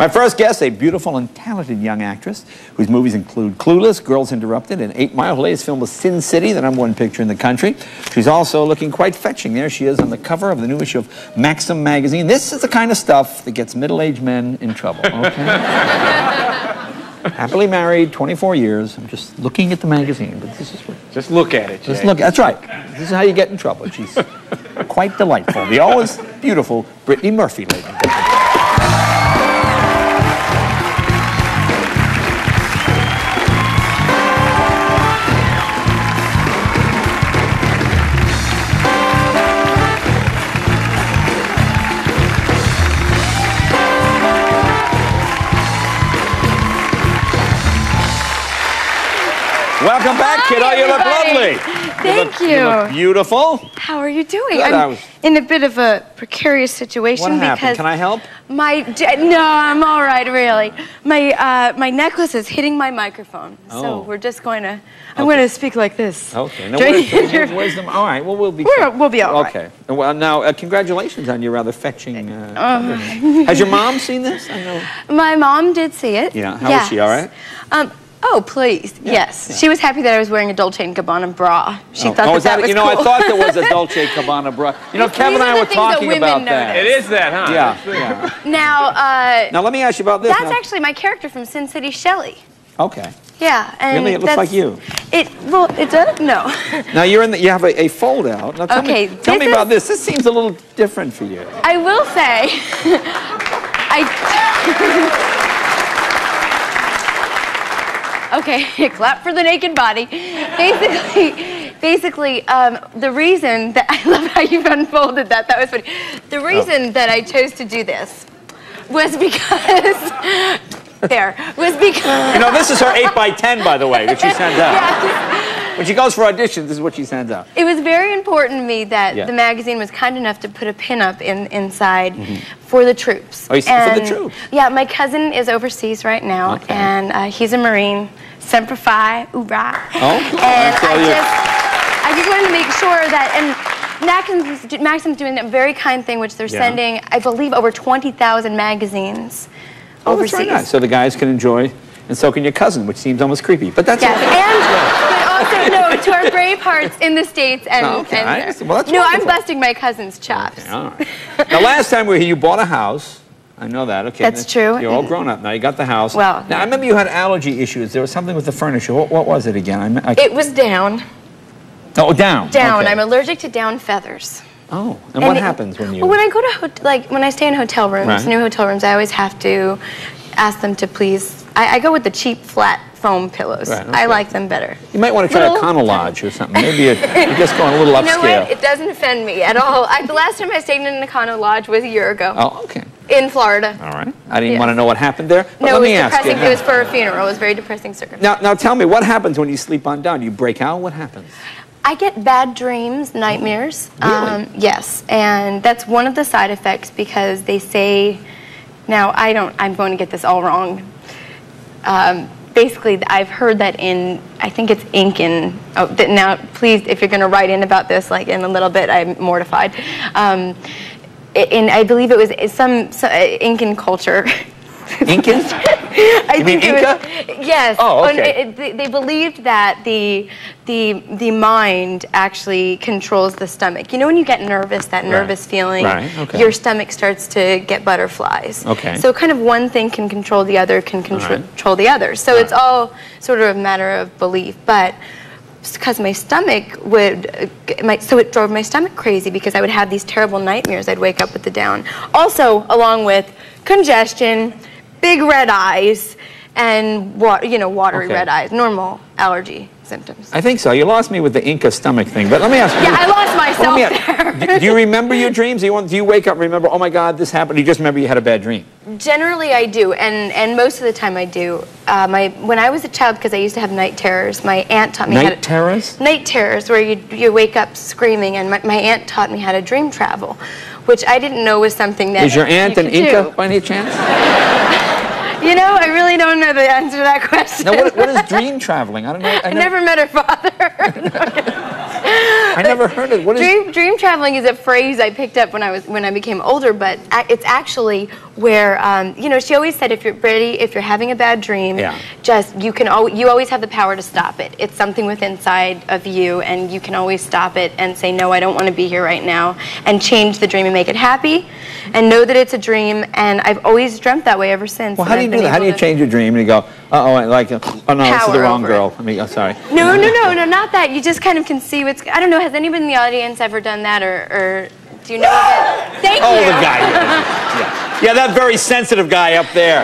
My first guest, a beautiful and talented young actress whose movies include Clueless, Girls Interrupted, and Eight Mile. Her latest film was Sin City, the number one picture in the country. She's also looking quite fetching. There she is on the cover of the new issue of Maxim magazine. This is the kind of stuff that gets middle-aged men in trouble, okay? Happily married, 24 years. I'm just looking at the magazine, but this is what... Just look at it. Just look, that's right. This is how you get in trouble. She's quite delightful. The always beautiful Brittany Murphy, ladies Welcome back, Hi, kiddo. You look lovely. Thank look, you. look beautiful. How are you doing? Good, I'm in a bit of a precarious situation What happened? because Can I help? my no, I'm all right, really. My uh, my necklace is hitting my microphone, Oh. so we're just going to. I'm going to speak like this. Okay. Now, where's, where's the, all right. Well, we'll be. We're- we'll be all right. Okay. Well, now, uh, congratulations on your rather fetching. Uh, cover. Has your mom seen this? I know. My mom did see it. Yeah, how is she, all right? Um, oh, please. yes. yeah. She was happy that I was wearing a Dolce & Gabbana bra. She oh, thought oh, that, is that was You know, I thought there was a Dolce & Gabbana bra. You know, Kevin and I were things that talking women about that. It is that, huh? Yeah, yeah. now, uh, Now, let me ask you about this. that's Now- actually my character from Sin City Shelley. Okay. Yeah, and Really? It looks like you. It well, it does no. Now you're in the, you have a, a fold out. Now tell Okay, me, tell me this about is- this. This seems a little different for you. I will say, I. okay, clap for the naked body. Basically, basically, um, the reason that I love how you've unfolded that. That was funny. The reason that I chose to do this was because. There was because. You know, this is her 8 by 10 by the way, that she sent out. Yes. When she goes for auditions, this is what she sends out. It was very important to me that Yeah. the magazine was kind enough to put a pinup in inside for the troops. Oh, you said for the And, troops? Yeah, my cousin is overseas right now, Okay. and uh, he's a Marine. Semper Fi, hoorah. Oh, and I I just, I just wanted to make sure that, and Maxim's, Maxim's doing a very kind thing, which they're Yeah. sending, I believe, over 20,000 magazines Oh, overseas. nice. So the guys can enjoy, and so can your cousin, which seems almost creepy. But that's Yes, okay. And also no to our brave hearts in the states and, okay. And. Well, that's no, I'm busting my cousin's chops. All right. Now, last time we were here, you bought a house. I know that. Okay. That's true. You're all grown up now. You got the house. Well, now I remember you had allergy issues. There was something with the furniture. What, what was it again? I, I, It was down, oh, down. down. Okay. I'm allergic to down feathers. Oh, and, what it- happens when you? Well, when I go to like when I stay in hotel rooms, Right. new hotel rooms, I always have to ask them to please. I, I go with the cheap flat foam pillows. Right, I like them better. you might want to try a Little- Econo-Lodge or something. Maybe you're, you're just going a little You know upscale. what? It doesn't offend me at all. I, the last time I stayed in an Econo Lodge was a year ago Oh, okay. in Florida. All right. I didn't Yeah. want to know what happened there. But no, let it was me ask you. depressing. It was for a funeral. It was very depressing circumstance. Now, now tell me, what happens when you sleep on down? Do you break out? What happens? I get bad dreams, nightmares. Really? Um, yes, and that's one of the side effects because they say, now I don't, I'm going to get this all wrong. Um, basically, I've heard that in, I think it's Incan. Oh, that now, please, if you're going to write in about this, like in a little bit, I'm mortified. Um, i- in, I believe it was some, some uh, Incan culture. Incan? I You mean think it was- Inca? yes. Oh, okay. it- they, they believed that the the the mind actually controls the stomach. You know when you get nervous, that nervous feeling, Right, okay. your stomach starts to get butterflies. Okay. So kind of one thing can control the other, can control, right. control the other. So it's all sort of a matter of belief, but. Because my stomach would, uh, my, so it drove my stomach crazy because I would have these terrible nightmares. I'd wake up with the down. Also, along with congestion, big red eyes, and wa- you know watery Okay. red eyes, normal allergy symptoms. I think so. You lost me with the Inca stomach thing. But let me ask you. yeah, I lost myself Well, there. do, do you remember your dreams? Do you, want, do you wake up and remember, oh my God, this happened? Or you just remember you had a bad dream? Generally, I do, and, and most of the time I do. Uh, my when I was a child, because I used to have night terrors, my aunt taught me how Night to, terrors? Night terrors, where you you wake up screaming, and my, my aunt taught me how to dream travel, which I didn't know was something that Is your aunt you an Inca do. by any chance? You know, I really don't know the answer to that question. Now, what, what is dream traveling? I don't know. I I never met her father. I never heard it. What is Dream, dream traveling is a phrase I picked up when I was when I became older, but it's actually where um, you know she always said if you're ready, if you're having a bad dream, Yeah. just you can al- you always have the power to stop it. It's something within inside of you, and you can always stop it and say no, I don't want to be here right now, and change the dream and make it happy, and know that it's a dream. And I've always dreamt that way ever since. Well, how do I've you do that? How do you change your dream? And you go, uh oh, I like, uh, oh no, this is the wrong girl. I mean, oh, sorry. No, no, no, no, not that. You just kind of can see what's. I don't know. Has anybody in the audience ever done that, or, or do you know it? Thank Oh, you. the guy. Yeah, yeah. that very sensitive guy up there.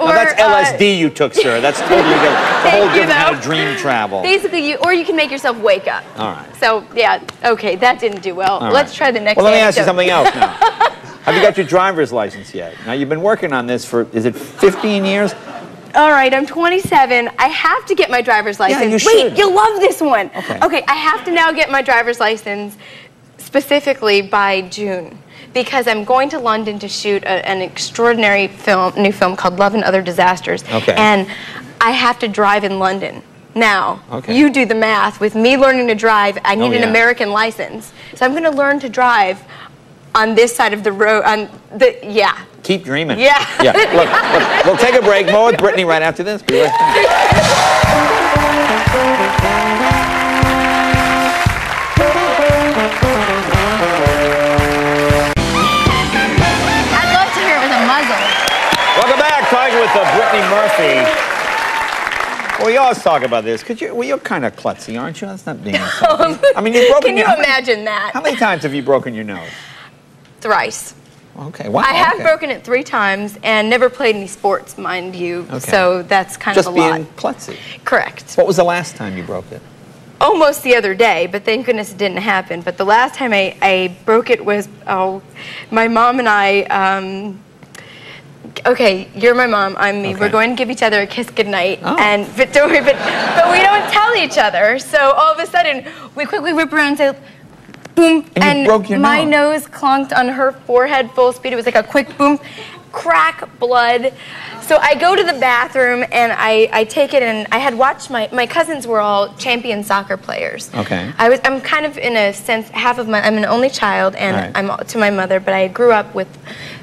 Or, Now, that's uh, LSD you took, sir. That's totally different. Thank whole you, different kind of dream travel. Basically, you or you can make yourself wake up. All right. So yeah, okay, that didn't do well. All Let's right. try the next. Well, let me ask you something else now. Have you got your driver's license yet? Now, you've been working on this for, is it 15 years? All right, I'm 27. I have to get my driver's license. Yeah, you Wait, should. you'll love this one. Okay. Okay, I have to now get my driver's license specifically by June because I'm going to London to shoot a, an extraordinary film, new film called Love and Other Disasters. Okay. And I have to drive in London. Now, Okay. you do the math. With me learning to drive, I oh, need Oh, an. American license. So I'm going to learn to drive on this side of the road. On the yeah. Keep dreaming. Yeah. Yeah. Look, look, we'll take a break. More with Brittany right after this. Be right back. I'd love to hear it with a muzzle. Welcome back. Talking with uh, Brittany Murphy. Well, you always talk about this. Could you? Well, you're kind of klutzy, aren't you? That's not being insulting. I mean, you've broken Can your. you how many- imagine that? How many times have you broken your nose? Thrice. Okay. Wow. I have okay. broken it three times and never played any sports, mind you. Okay. So that's kind Just of a being lot. klutzy. Correct. What was the last time you broke it? Almost the other day, but thank goodness it didn't happen. But the last time I, I broke it was, oh, my mom and I, um, okay, you're my mom, I'm me. Okay. We're going to give each other a kiss goodnight. Oh. And, but don't worry, but, but we don't tell each other. So all of a sudden, we quickly whip around and say, boom, And your my nose. nose clunked on her forehead full speed. It was like a quick boom, crack, blood. So I go to the bathroom and I, I take it and I had watched my, my cousins were all champion soccer players. Okay. I was I'm kind of in a sense half of my I'm an only child and Right. I'm to my mother, but I grew up with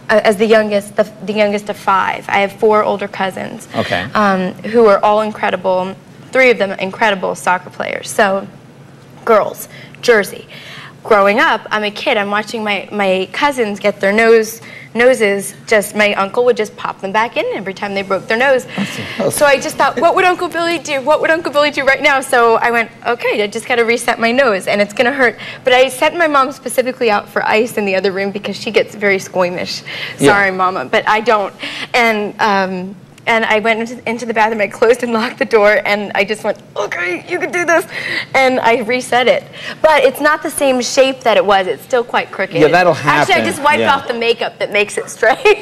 uh, as the youngest the, the youngest of five. I have four older cousins. Okay. Um, who are all incredible. Three of them incredible soccer players. So girls, Jersey. Growing up, I'm a kid. I'm watching my, my cousins get their nose noses. Just my uncle would just pop them back in every time they broke their nose. So I just thought, what would Uncle Billy do? What would Uncle Billy do right now? So I went, okay, I just got to reset my nose, and it's gonna hurt. But I sent my mom specifically out for ice in the other room because she gets very squeamish. Yeah. Sorry, Mama, but I don't. And um, and I went into, into the bathroom, I closed and locked the door, and I just went, okay, you can do this. And I reset it. But it's not the same shape that it was. It's still quite crooked. Yeah, that'll happen. Actually, I just wiped yeah. off the makeup that makes it straight. and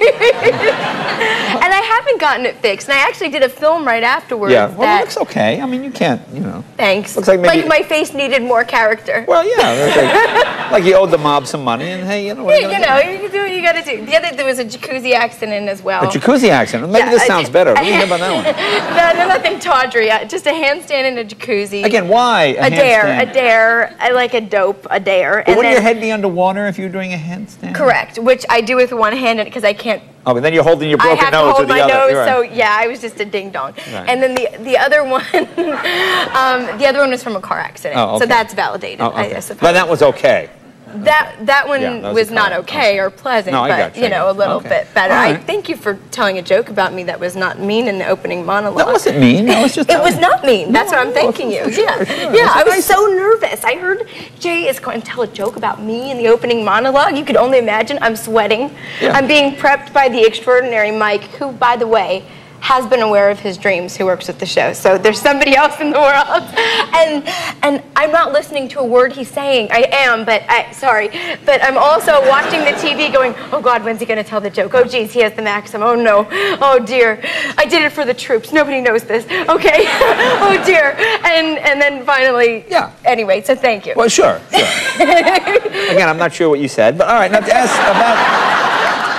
I haven't gotten it fixed. And I actually did a film right afterwards. Yeah. Well, that, it looks okay. I mean, you can't, you know. Thanks. Looks like maybe- my face needed more character. Well, yeah. Like, like you owed the mob some money, and hey, you know what? are you know, do? you can do what you gotta do. The other, there was a jacuzzi accident as well. A jacuzzi accident. Maybe Yeah, this I- better. What do you hear about that one? no, no, nothing tawdry. uh, Just a handstand in a jacuzzi. Again, why a, a dare, a dare. I like a dope, a dare. But wouldn't your head be underwater if you were doing a handstand? correct, which I do with one hand because I can't. Oh, but then you're holding your I broken have to nose hold with the other. my other. nose, You're so right. yeah, I was just a ding dong. Right. And then the the other one, um, the other one was from a car accident, Oh, okay. so that's validated. Oh, I, okay. I suppose. But that was okay. That that one Yeah, that was was, not okay or pleasant, No, but you, you know a little Okay. bit better. All I thank you for telling a joke about me that was not mean in the opening monologue. That wasn't mean. That was just. It was not mean. That's what I'm thanking you. sure, yeah, sure. yeah. I was nice. so nervous. I heard Jay is going to tell a joke about me in the opening monologue. You could only imagine. I'm sweating. Yeah. I'm being prepped by the extraordinary Mike, who, by the way, has been aware of his dreams. Who works with the show. So there's somebody else in the world, and and I'm not listening to a word he's saying. I am, but I sorry, but I'm also watching the TV, going, oh God, when's he going to tell the joke? Oh geez, he has the maxim. Oh no. Oh dear. I did it for the troops. Nobody knows this. Okay. oh dear. And and then finally. Yeah. Anyway, so thank you. Well, sure, sure. Again, I'm not sure what you said, but all right. Now, to ask about.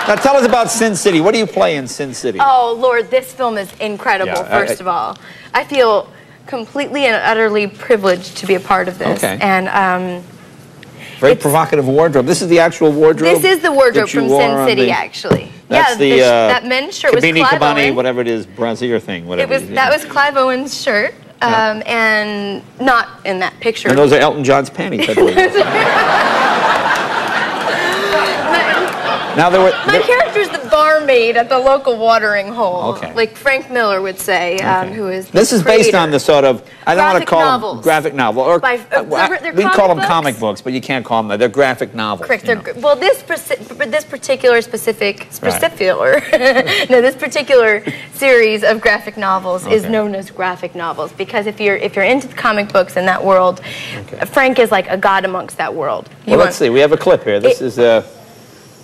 Now, tell us about Sin City. What do you play in Sin City? Oh Lord, this film is incredible. Yeah, first I- of all, I feel completely and utterly privileged to be a part of this. Okay. And um, Very It's- provocative wardrobe. This is the actual wardrobe. this is the wardrobe from Sin City, the- actually. That's yeah, the, sh- uh, that men's shirt was Kabini Clive Kabani, Owen. whatever it is, brassiere thing, whatever. It was that was Clive Owen's shirt, Yeah. um, and not in that picture. And those are Elton John's panties, I believe. Now there were. My there- character's the barmaid at the local watering hole. Okay. Like Frank Miller would say, um, Okay. who is. This is based on the sort of I don't want to Graphic call them graphic novel or By- uh, uh, well, they're- they're we call them comic comic books? but you can't call them that. They're graphic novels. Correct. you know. Well, this this particular specific particular no, this particular series of graphic novels is known as graphic novels because if you're if you're into the comic books in that world, Okay. Frank is like a god amongst that world. You Well, let's see. We have a clip here. This It- is uh,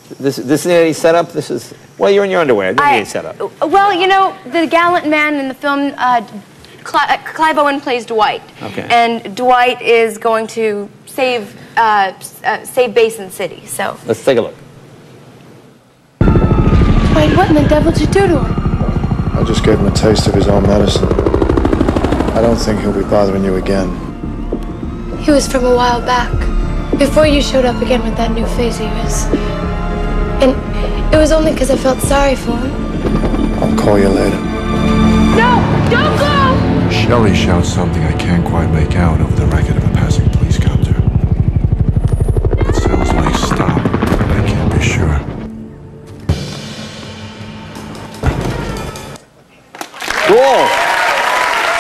this this is any setup. This is well, you're in your underwear. Give me I- a setup. Well, you know, the gallant man in the film, uh, Cli- uh, Clive Owen plays Dwight. Okay. And Dwight is going to save uh, uh, save Basin City. So. Let's take a look. Wait, what in the devil did you do to him? I just gave him a taste of his own medicine. I don't think he'll be bothering you again. He was from a while back. Before you showed up again with that new face he was. And it was only because I felt sorry for him. I'll call you later. No! Don't go! Shelley shouts something I can't quite make out over the record of a passing police copter. It sounds like stop, but I can't be sure. Cool.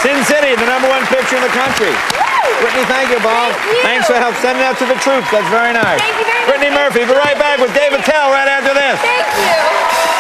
Sin City, the number one picture in the country. Brittany, thank you, Bob. Thank you. Thanks for help sending out to the troops. That's very nice. Thank you very much. Brittany Murphy, be right back with Dave Attell right after this. Thank you.